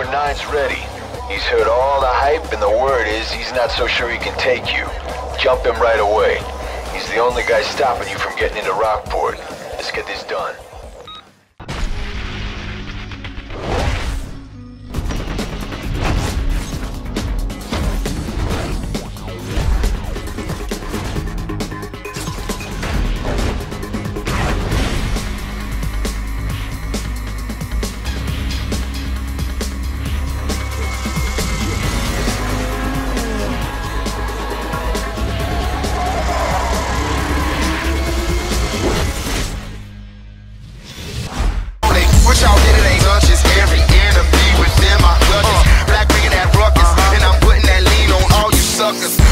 Number ready. He's heard all the hype, and the word is he's not so sure he can take you. Jump him right away. He's the only guy stopping you from getting into Rockport. Let's get this done. suckers.